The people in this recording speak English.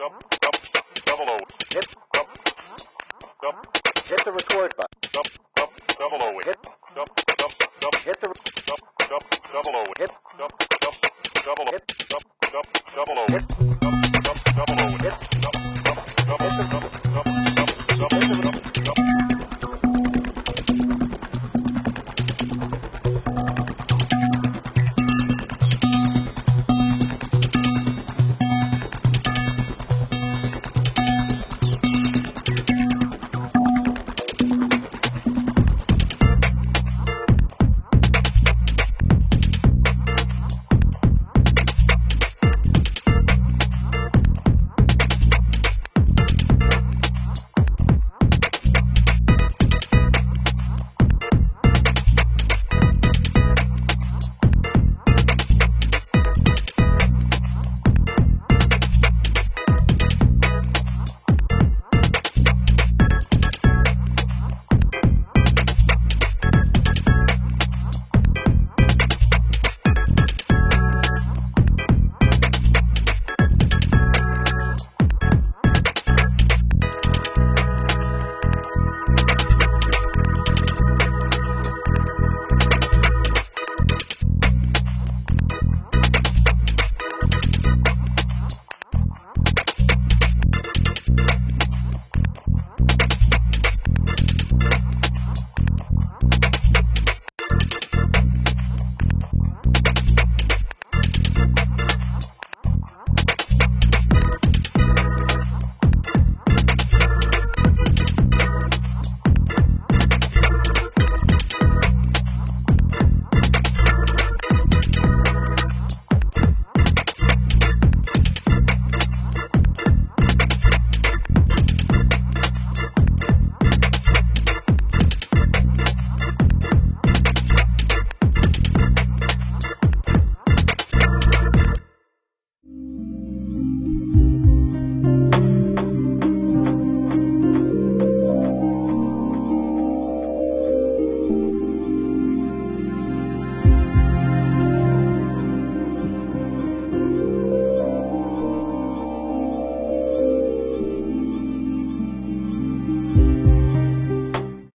Hit the record button.